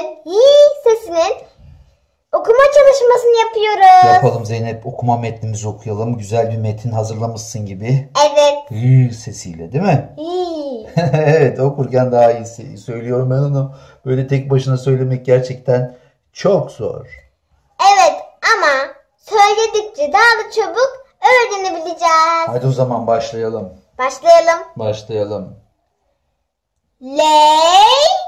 bugün hi sesinin okuma çalışmasını yapıyoruz. Yapalım Zeynep okuma metnimizi okuyalım. Güzel bir metin hazırlamışsın gibi. Evet. Hı sesiyle değil mi? Hi. evet okurken daha iyi söylüyorum ben onu. Böyle tek başına söylemek gerçekten çok zor. Evet ama söyledikçe daha da çabuk öğrenebileceğiz. Hadi o zaman başlayalım. Başlayalım. Başlayalım. Ley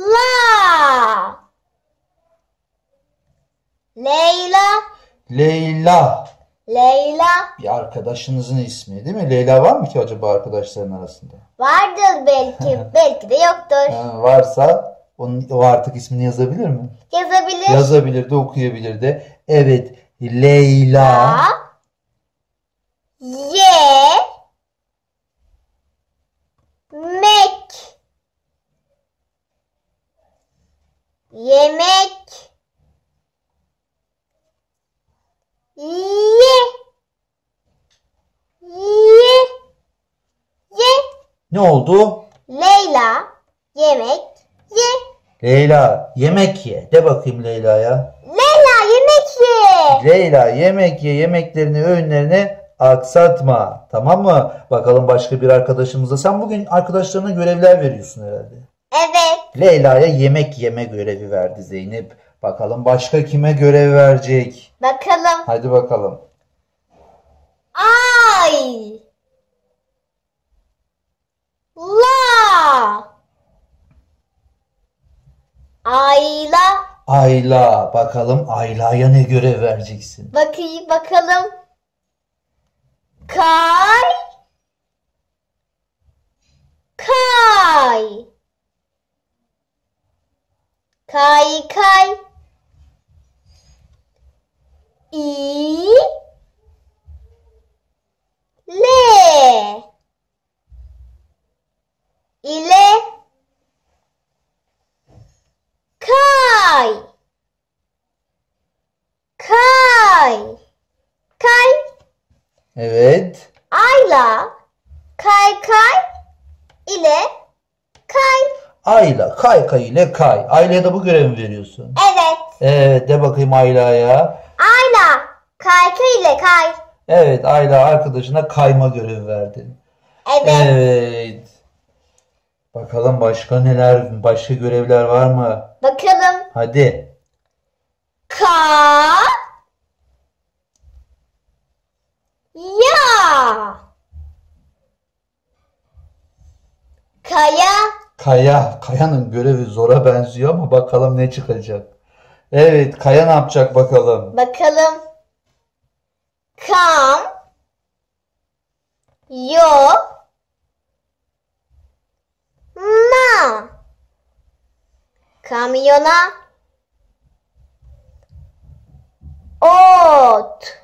La Leyla Leyla. Leyla Bir arkadaşınızın ismi değil mi? Leyla var mı ki acaba arkadaşların arasında? vardır belki belki de yoktur. Ha, varsa onun, o artık ismini yazabilir mi? Yazabilir. Yazabilir de okuyabilir de. Evet Leyla. A Ye Mek Yemek Ye Ye Ye Ne oldu? Leyla yemek ye Leyla yemek ye. De bakayım Leyla'ya. Leyla yemek ye Leyla yemek ye. Yemeklerini öğünlerini aksatma. Tamam mı? Bakalım başka bir arkadaşımıza. Sen bugün arkadaşlarına görevler veriyorsun herhalde. Evet Leyla'ya yemek yeme görevi verdi Zeynep. Bakalım başka kime görev verecek? bakalım Hadi bakalım. Ay. Ayla. Ayla. Bakalım Ayla'ya ne görev vereceksin? Bakayım bakalım. Kay. Kay. Kay kay. İ. Le. ile kay kay kay Evet. ayla kay kay ile kay Ayla. Kay kay ile kay. Ayla'ya da bu görevi veriyorsun? evet Evet. De bakayım Ayla'ya. ayla kay kay ile kay Evet. Ayla arkadaşına kayma görevi verdi. evet Evet. Bakalım başka neler, başka görevler var mı? bakalım Hadi. ka ya kaya Kaya. Kaya'nın görevi zora benziyor ama bakalım ne çıkacak. Evet. Kaya ne yapacak bakalım. Bakalım. Kam. Yo. Ma. Kamyona. Ot.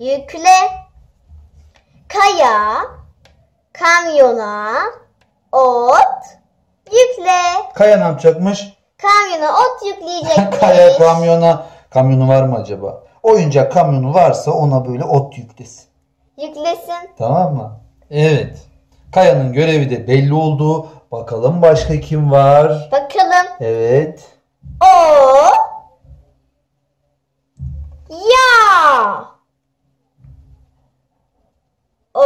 Yükle. Kaya. Kamyona. Ot. Yükle. Kaya ne yapacakmış? Kamyona ot yükleyecekmiş. Kaya kamyona. Kamyonu var mı acaba? Oyuncak kamyonu varsa ona böyle ot yüklesin. Yüklesin. Tamam mı? Evet. Kaya'nın görevi de belli oldu. Bakalım başka kim var? Bakalım. Evet. O.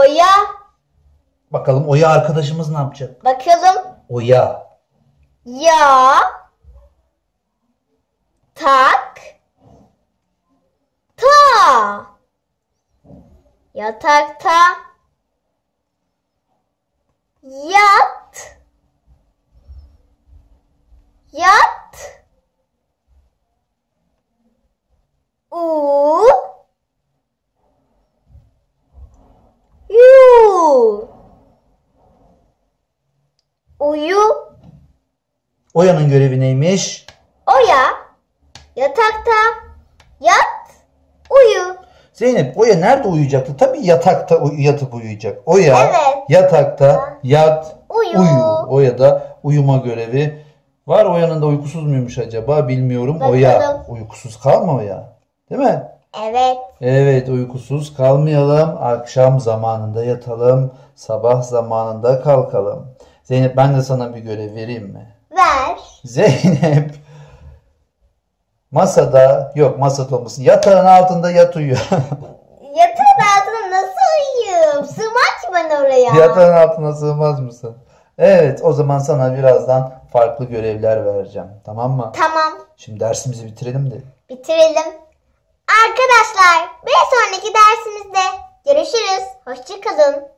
Oya. Bakalım Oya arkadaşımız ne yapacak? Bakalım. Oya. Ya. Tak. Ta. Yatakta. Yat. Yat. U. Uyu. Oya'nın görevi neymiş? Oya. Yatakta. Yat. Uyu. Zeynep Oya nerede uyuyacaktı? Tabii yatakta uy- yatıp uyuyacak. Oya Evet. yatakta yat Uyu. uyu. Oya da uyuma görevi Var o yanında uykusuz muymuş acaba bilmiyorum. Bakalım. Oya. Uykusuz kalma Oya. Değil mi? Evet. Evet uykusuz kalmayalım. Akşam zamanında yatalım. Sabah zamanında kalkalım. Zeynep ben de sana bir görev vereyim mi? Ver. Zeynep masada yok masada olmasın yatağın altında yat uyuyor. Yatağın altına nasıl uyuyayım? Sığmaz ki ben oraya. Yatağın altına sığmaz mısın? Evet o zaman sana birazdan farklı görevler vereceğim. Tamam mı? Tamam. Şimdi dersimizi bitirelim de. Bitirelim. Arkadaşlar bir sonraki dersimizde görüşürüz. Hoşçakalın.